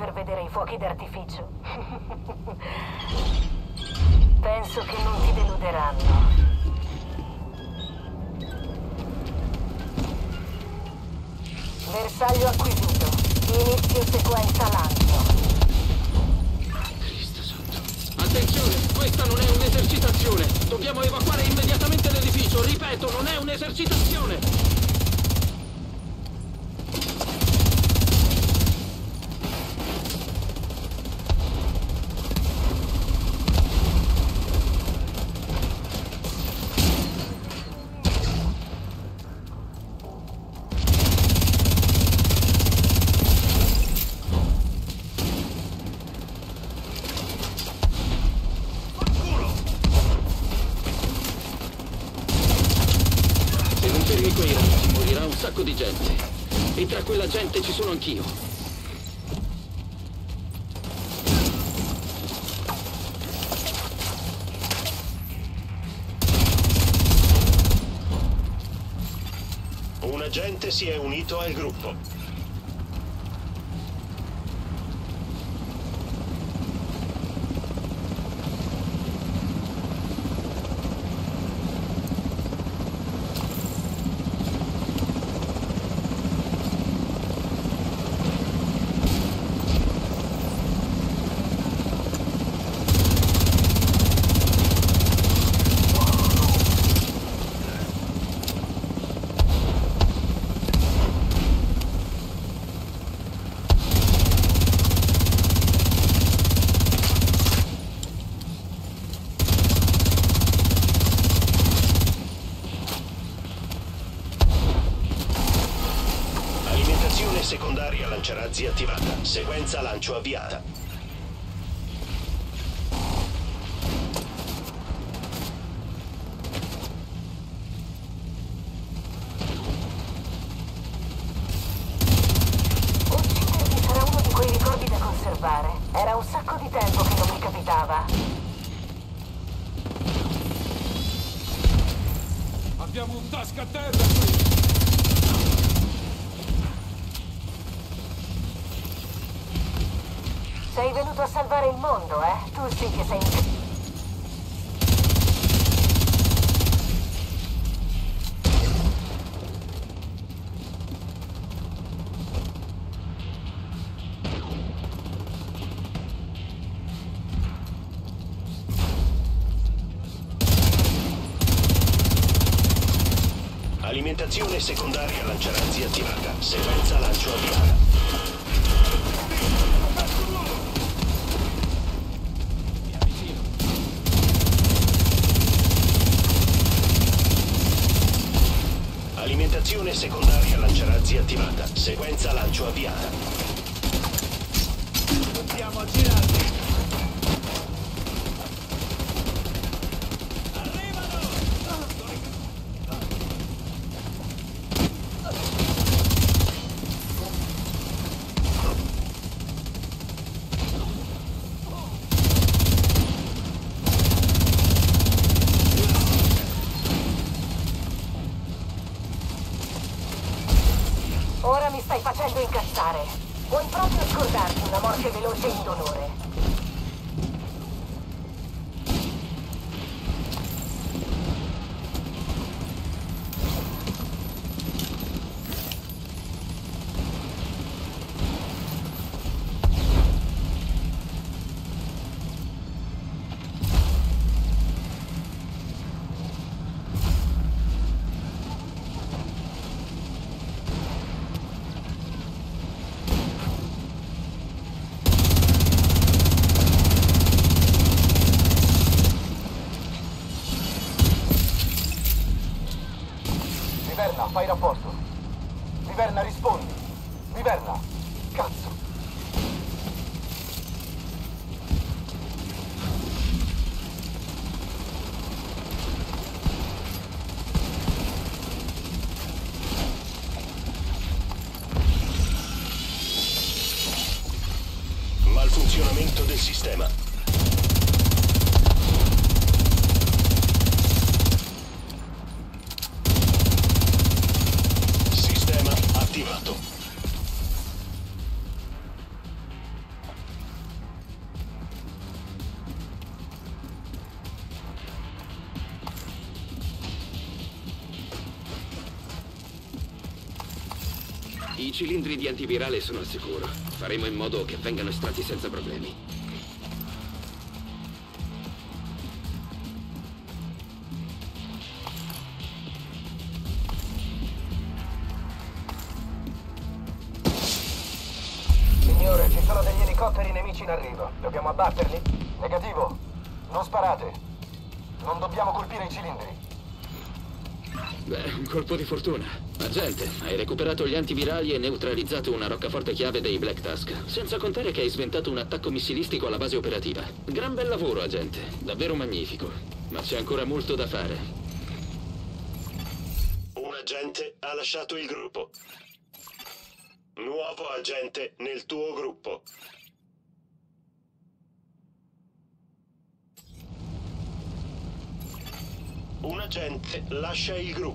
per vedere i fuochi d'artificio. Penso che non ti deluderanno. Bersaglio acquisito. Inizio sequenza lancio. Cristo santo. Attenzione, questa non è un'esercitazione. Dobbiamo evacuare immediatamente l'edificio. Ripeto, non è un'esercitazione. Di gente. E tra quella gente ci sono anch'io. Un agente si è unito al gruppo. Alimentazione secondaria lanciarazzi attivata. Sequenza lancio avviata. Uccidermi sarà uno di quei ricordi da conservare. Era un sacco di tempo che non mi capitava. Abbiamo un tasca a terra qui! Sei venuto a salvare il mondo, eh? Tu sì che sei... Alimentazione secondaria lanciarazzi attivata. Sequenza lancio avviata. Alimentazione secondaria lanciarazzi attivata. Sequenza lancio avviata. Dobbiamo girarli! Ora mi stai facendo incazzare. Vuoi proprio scordarti una morte veloce e indolore? Fai rapporto. Viverna, rispondi. Viverna, cazzo. Malfunzionamento del sistema. I cilindri di antivirale sono al sicuro. Faremo in modo che vengano estratti senza problemi. Signore, ci sono degli elicotteri nemici in arrivo. Dobbiamo abbatterli? Negativo. Non sparate. Non dobbiamo colpire i cilindri. Beh, un colpo di fortuna. Agente, hai recuperato gli antivirali e neutralizzato una roccaforte chiave dei Black Tusk. Senza contare che hai sventato un attacco missilistico alla base operativa. Gran bel lavoro, agente. Davvero magnifico. Ma c'è ancora molto da fare. Un agente ha lasciato il gruppo. Nuovo agente nel tuo gruppo. Un agente lascia il gruppo.